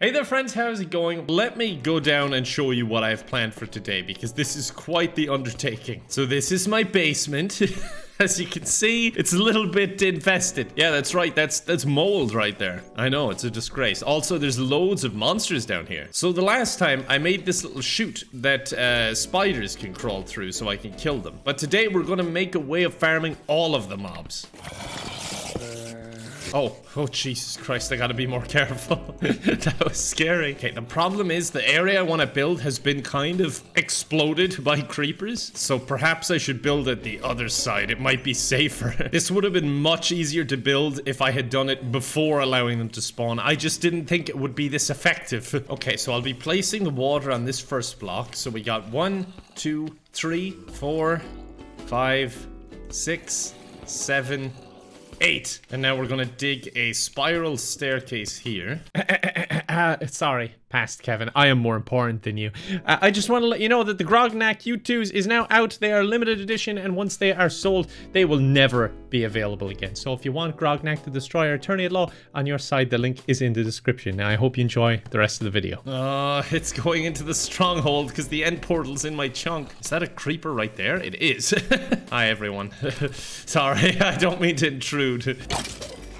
Hey there friends, how's it going? Let me go down and show you what I've planned for today because this is quite the undertaking. So this is my basement. As you can see, it's a little bit infested. Yeah, that's right. That's that's mold right there. I know, it's a disgrace. Also, there's loads of monsters down here. So the last time, I made this little chute that uh, spiders can crawl through so I can kill them. But today, we're gonna make a way of farming all of the mobs. Oh, oh Jesus Christ, I gotta be more careful. that was scary. Okay, the problem is the area I want to build has been kind of exploded by creepers. So perhaps I should build at the other side. It might be safer. this would have been much easier to build if I had done it before allowing them to spawn. I just didn't think it would be this effective. okay, so I'll be placing the water on this first block. So we got one, two, three, four, five, six, seven, eight. And now we're gonna dig a spiral staircase here. Uh, sorry, past Kevin. I am more important than you. Uh, I just want to let you know that the Grognak YouTooz is now out. They are limited edition, and once they are sold, they will never be available again. So if you want Grognak the Destroyer Attorney at Law on your side, the link is in the description. Now, I hope you enjoy the rest of the video. Uh, it's going into the stronghold because the end portal's in my chunk. Is that a creeper right there? It is. Hi, everyone. Sorry, I don't mean to intrude.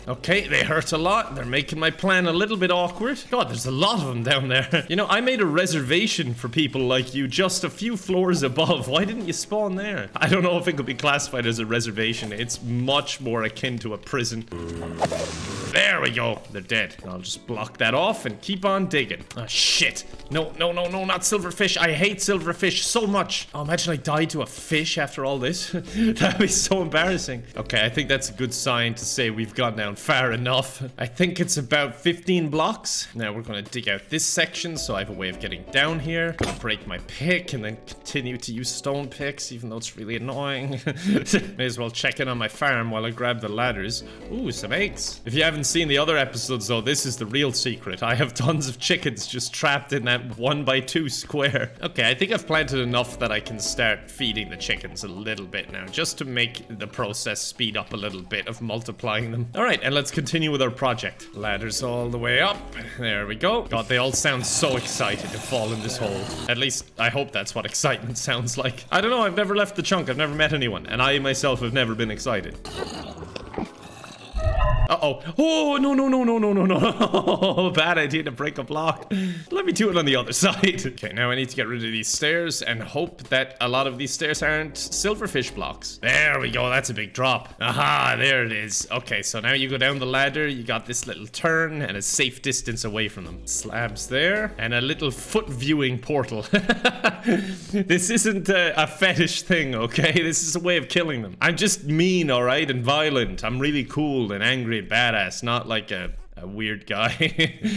Okay, they hurt a lot. They're making my plan a little bit awkward. God, there's a lot of them down there. You know, I made a reservation for people like you just a few floors above. Why didn't you spawn there? I don't know if it could be classified as a reservation. It's much more akin to a prison. There we go. They're dead. I'll just block that off and keep on digging. Oh, shit. No, no, no, no, not silverfish. I hate silverfish so much. Oh, imagine I died to a fish after all this. That'd be so embarrassing. Okay, I think that's a good sign to say we've gone down far enough. I think it's about 15 blocks. Now we're gonna dig out this section so I have a way of getting down here. Gonna break my pick and then continue to use stone picks even though it's really annoying. May as well check in on my farm while I grab the ladders. Ooh, some eggs. If you haven't seen the other episodes though, this is the real secret. I have tons of chickens just trapped in that one by two square. Okay, I think I've planted enough that I can start feeding the chickens a little bit now, just to make the process speed up a little bit of multiplying them. All right, and let's continue with our project. Ladders all the way up. There we go. God, they all sound so excited to fall in this hole. At least, I hope that's what excitement sounds like. I don't know, I've never left the chunk. I've never met anyone, and I myself have never been excited. Uh-oh. Oh, no, no, no, no, no, no, no. Bad idea to break a block. Let me do it on the other side. Okay, now I need to get rid of these stairs and hope that a lot of these stairs aren't silverfish blocks. There we go. That's a big drop. Aha, there it is. Okay, so now you go down the ladder. You got this little turn and a safe distance away from them. Slabs there and a little foot viewing portal. this isn't a, a fetish thing, okay? This is a way of killing them. I'm just mean, all right, and violent. I'm really cool and angry badass, not like a a weird guy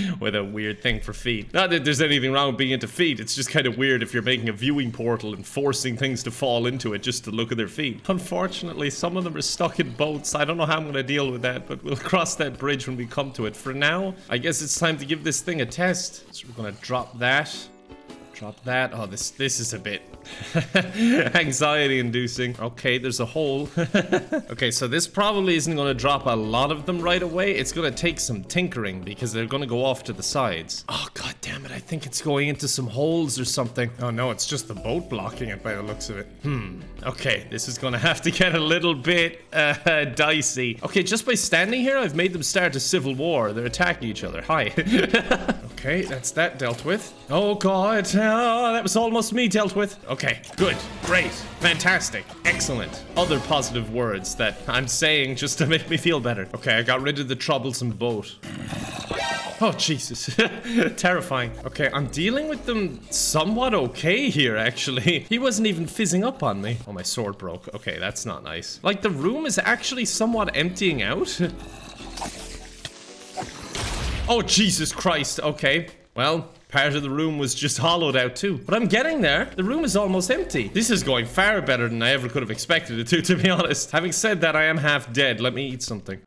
with a weird thing for feet. Not that there's anything wrong with being into feet, it's just kind of weird if you're making a viewing portal and forcing things to fall into it just to look at their feet. Unfortunately, some of them are stuck in boats. I don't know how I'm going to deal with that, but we'll cross that bridge when we come to it. For now, I guess it's time to give this thing a test. So we're going to drop that. Drop that. Oh, this this is a bit anxiety inducing. Okay, there's a hole. okay, so this probably isn't going to drop a lot of them right away. It's going to take some tinkering because they're going to go off to the sides. Oh, god damn it. I think it's going into some holes or something. Oh, no, it's just the boat blocking it by the looks of it. Hmm. Okay, this is going to have to get a little bit uh, dicey. Okay, just by standing here, I've made them start a civil war. They're attacking each other. Hi. Okay, that's that dealt with. Oh, god. Oh, that was almost me dealt with. Okay, good, great, fantastic, excellent. Other positive words that I'm saying just to make me feel better. Okay, I got rid of the troublesome boat. Oh, Jesus. Terrifying. Okay, I'm dealing with them somewhat okay here, actually. He wasn't even fizzing up on me. Oh, my sword broke. Okay, that's not nice. Like, the room is actually somewhat emptying out. oh, Jesus Christ. Okay, well, Part of the room was just hollowed out too. But I'm getting there. The room is almost empty. This is going far better than I ever could have expected it to, to be honest. Having said that, I am half dead. Let me eat something.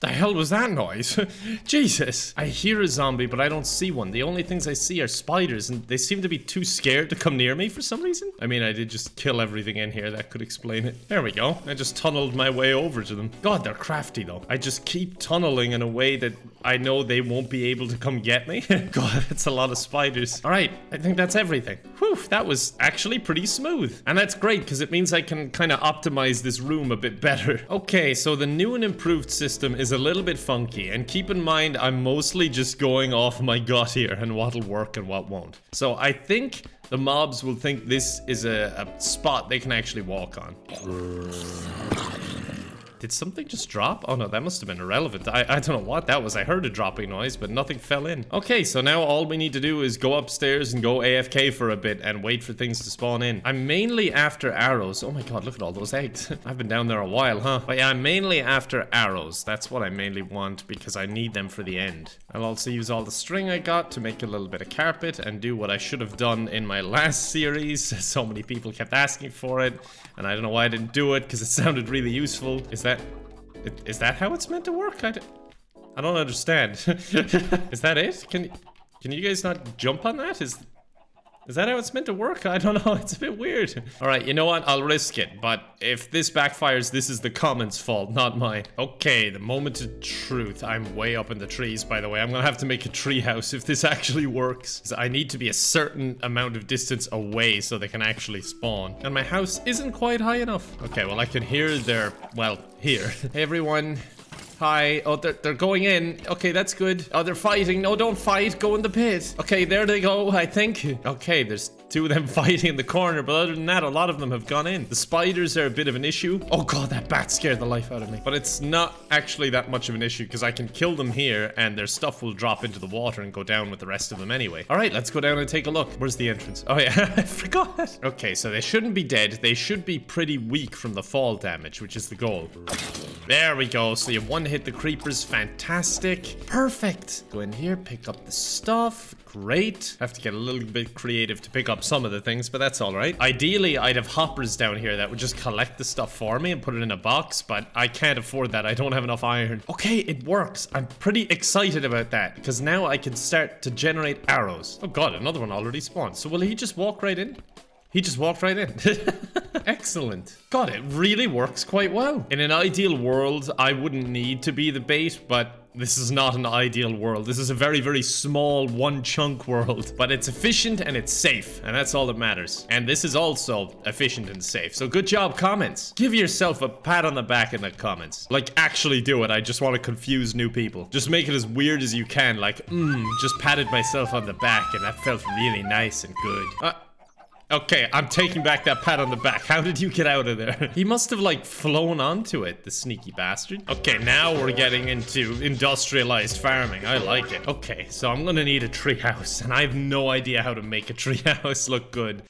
The hell was that noise? Jesus. I hear a zombie, but I don't see one. The only things I see are spiders, and they seem to be too scared to come near me for some reason. I mean, I did just kill everything in here. That could explain it. There we go. I just tunneled my way over to them. God, they're crafty, though. I just keep tunneling in a way that I know they won't be able to come get me. God, that's a lot of spiders. All right, I think that's everything. Whew, that was actually pretty smooth. And that's great, because it means I can kind of optimize this room a bit better. Okay, so the new and improved system is a little bit funky. And keep in mind, I'm mostly just going off my gut here and what'll work and what won't. So I think the mobs will think this is a, a spot they can actually walk on. Did something just drop? Oh no, that must have been irrelevant. I, I don't know what that was. I heard a dropping noise, but nothing fell in. Okay, so now all we need to do is go upstairs and go AFK for a bit and wait for things to spawn in. I'm mainly after arrows. Oh my god, look at all those eggs. I've been down there a while, huh? But yeah, I'm mainly after arrows. That's what I mainly want because I need them for the end. I'll also use all the string I got to make a little bit of carpet and do what I should have done in my last series. So many people kept asking for it, and I don't know why I didn't do it because it sounded really useful. Is that... Is that how it's meant to work? I don't understand. is that it? Can, can you guys not jump on that? Is... Is that how it's meant to work? I don't know. It's a bit weird. All right, you know what? I'll risk it. But if this backfires, this is the comments' fault, not mine. Okay, the moment of truth. I'm way up in the trees, by the way. I'm gonna have to make a tree house if this actually works. I need to be a certain amount of distance away so they can actually spawn. And my house isn't quite high enough. Okay, well, I can hear their... Well, here. Hey, everyone. Hi. Oh, they're, they're going in. Okay, that's good. Oh, they're fighting. No, don't fight. Go in the pit. Okay, there they go, I think. Okay, there's two of them fighting in the corner, but other than that, a lot of them have gone in. The spiders are a bit of an issue. Oh god, that bat scared the life out of me. But it's not actually that much of an issue because I can kill them here and their stuff will drop into the water and go down with the rest of them anyway. All right, let's go down and take a look. Where's the entrance? Oh yeah, I forgot. Okay, so they shouldn't be dead. They should be pretty weak from the fall damage, which is the goal. There we go. So you one hit the creepers. Fantastic. Perfect. Go in here, pick up the stuff. Great. Have to get a little bit creative to pick up some of the things, but that's all right. Ideally, I'd have hoppers down here that would just collect the stuff for me and put it in a box, but I can't afford that. I don't have enough iron. Okay, it works. I'm pretty excited about that because now I can start to generate arrows. Oh god, another one already spawned. So will he just walk right in? He just walked right in. Excellent. God, it really works quite well. In an ideal world, I wouldn't need to be the bait, but this is not an ideal world. This is a very, very small one chunk world, but it's efficient and it's safe, and that's all that matters. And this is also efficient and safe. So good job, comments. Give yourself a pat on the back in the comments. Like, actually do it. I just want to confuse new people. Just make it as weird as you can. Like, mmm, just patted myself on the back, and that felt really nice and good. Uh, Okay, I'm taking back that pat on the back. How did you get out of there? he must have, like, flown onto it, the sneaky bastard. Okay, now we're getting into industrialized farming. I like it. Okay, so I'm gonna need a treehouse, and I have no idea how to make a treehouse look good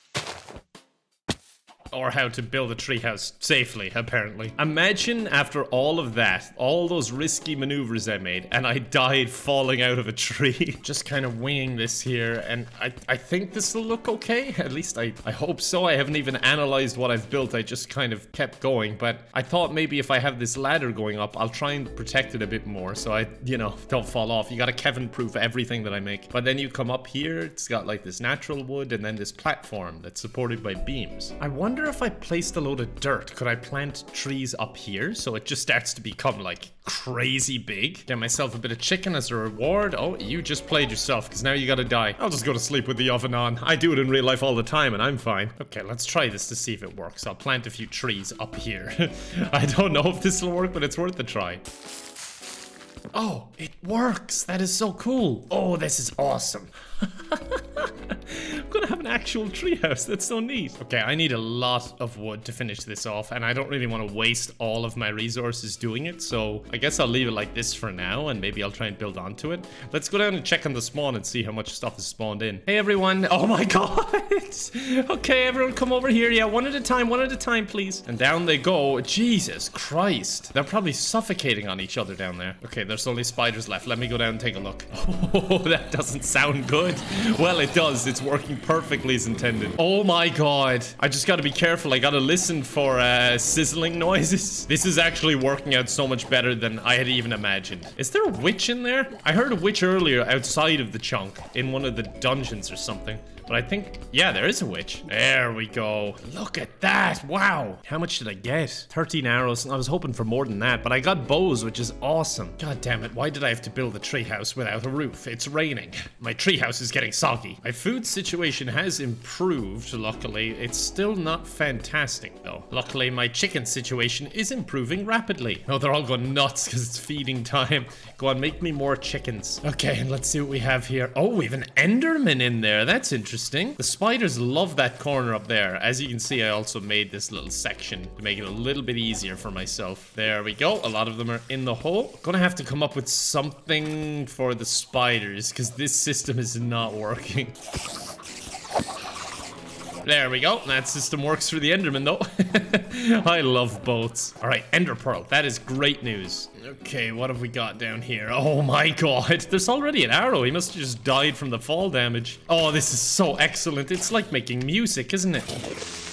or how to build a treehouse safely, apparently. Imagine after all of that, all those risky maneuvers I made, and I died falling out of a tree. Just kind of winging this here, and I, I think this will look okay. At least I, I hope so. I haven't even analyzed what I've built. I just kind of kept going, but I thought maybe if I have this ladder going up, I'll try and protect it a bit more so I, you know, don't fall off. You gotta Kevin-proof everything that I make. But then you come up here, it's got like this natural wood and then this platform that's supported by beams. I wonder if I placed a load of dirt, could I plant trees up here so it just starts to become like crazy big? Get myself a bit of chicken as a reward. Oh, you just played yourself because now you gotta die. I'll just go to sleep with the oven on. I do it in real life all the time and I'm fine. Okay, let's try this to see if it works. I'll plant a few trees up here. I don't know if this will work, but it's worth a try. Oh, it works. That is so cool. Oh, this is awesome. I'm gonna have an actual treehouse. That's so neat. Okay, I need a lot of wood to finish this off, and I don't really want to waste all of my resources doing it, so I guess I'll leave it like this for now, and maybe I'll try and build onto it. Let's go down and check on the spawn and see how much stuff is spawned in. Hey, everyone. Oh my god. okay, everyone come over here. Yeah, one at a time, one at a time, please. And down they go. Jesus Christ. They're probably suffocating on each other down there. Okay, there's only spiders left. Let me go down and take a look. Oh, that doesn't sound good. Well, it does. It's working perfectly as intended. Oh my god. I just gotta be careful. I gotta listen for uh, sizzling noises. This is actually working out so much better than I had even imagined. Is there a witch in there? I heard a witch earlier outside of the chunk in one of the dungeons or something. But I think, yeah, there is a witch. There we go. Look at that. Wow. How much did I get? 13 arrows. I was hoping for more than that, but I got bows, which is awesome. God damn it. Why did I have to build a treehouse without a roof? It's raining. My treehouse is getting soggy. My food situation has improved, luckily. It's still not fantastic, though. Luckily, my chicken situation is improving rapidly. Oh, they're all going nuts because it's feeding time. Go on, make me more chickens. Okay, and let's see what we have here. Oh, we have an Enderman in there. That's interesting. The spiders love that corner up there. As you can see, I also made this little section to make it a little bit easier for myself. There we go. A lot of them are in the hole. Gonna have to come up with something for the spiders because this system is not working. There we go. That system works for the Enderman, though. I love boats. All right, Ender Pearl. That is great news. Okay, what have we got down here? Oh my god, there's already an arrow. He must have just died from the fall damage. Oh, this is so excellent. It's like making music, isn't it?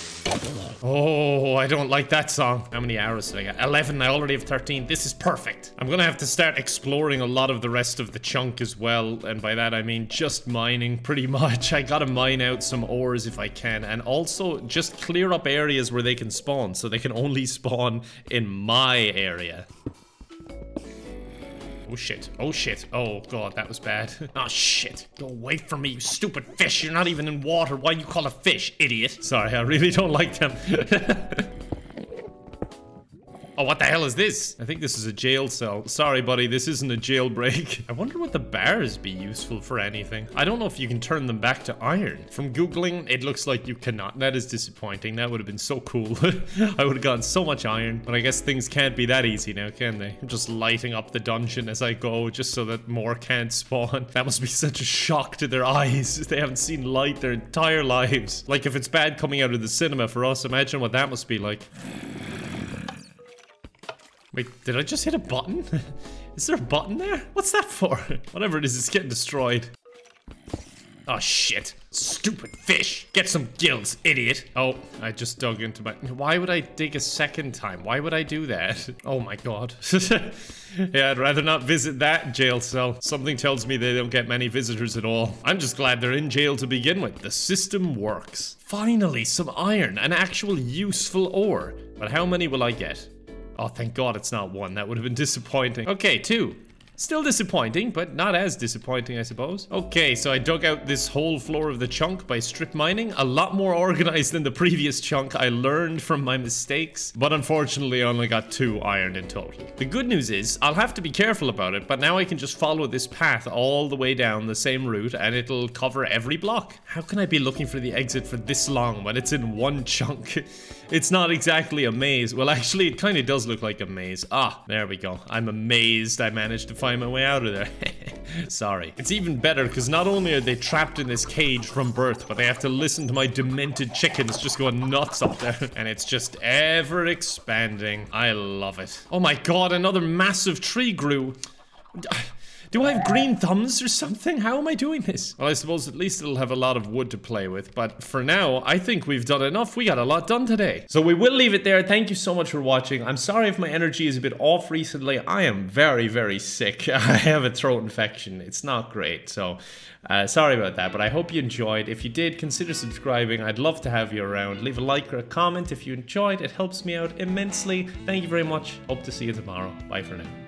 Oh, I don't like that song. How many arrows did I get? 11. I already have 13. This is perfect. I'm gonna have to start exploring a lot of the rest of the chunk as well. And by that, I mean just mining pretty much. I gotta mine out some ores if I can. And also just clear up areas where they can spawn. So they can only spawn in my area. Oh shit. Oh shit. Oh god, that was bad. oh shit. Go away from me, you stupid fish. You're not even in water. Why do you call a fish, idiot? Sorry, I really don't like them. Oh, what the hell is this? I think this is a jail cell. Sorry, buddy, this isn't a jailbreak. I wonder would the bars be useful for anything. I don't know if you can turn them back to iron. From Googling, it looks like you cannot. That is disappointing. That would have been so cool. I would have gotten so much iron. But I guess things can't be that easy now, can they? I'm just lighting up the dungeon as I go just so that more can't spawn. That must be such a shock to their eyes. They haven't seen light their entire lives. Like if it's bad coming out of the cinema for us, imagine what that must be like. Wait, did I just hit a button? is there a button there? What's that for? Whatever it is, it's getting destroyed. Oh shit. Stupid fish. Get some gills, idiot. Oh, I just dug into my... Why would I dig a second time? Why would I do that? Oh my god. yeah, I'd rather not visit that jail cell. Something tells me they don't get many visitors at all. I'm just glad they're in jail to begin with. The system works. Finally, some iron. An actual useful ore. But how many will I get? Oh, thank God it's not one. That would have been disappointing. Okay, two. Still disappointing, but not as disappointing, I suppose. Okay, so I dug out this whole floor of the chunk by strip mining. A lot more organized than the previous chunk. I learned from my mistakes, but unfortunately I only got two iron in total. The good news is, I'll have to be careful about it, but now I can just follow this path all the way down the same route and it'll cover every block. How can I be looking for the exit for this long when it's in one chunk? It's not exactly a maze. Well, actually, it kind of does look like a maze. Ah, there we go. I'm amazed I managed to find my way out of there. Sorry. It's even better because not only are they trapped in this cage from birth, but they have to listen to my demented chickens just going nuts up there. And it's just ever expanding. I love it. Oh my god, another massive tree grew. Do I have green thumbs or something? How am I doing this? Well, I suppose at least it'll have a lot of wood to play with. But for now, I think we've done enough. We got a lot done today. So we will leave it there. Thank you so much for watching. I'm sorry if my energy is a bit off recently. I am very, very sick. I have a throat infection. It's not great. So uh, sorry about that, but I hope you enjoyed. If you did, consider subscribing. I'd love to have you around. Leave a like or a comment if you enjoyed. It helps me out immensely. Thank you very much. Hope to see you tomorrow. Bye for now.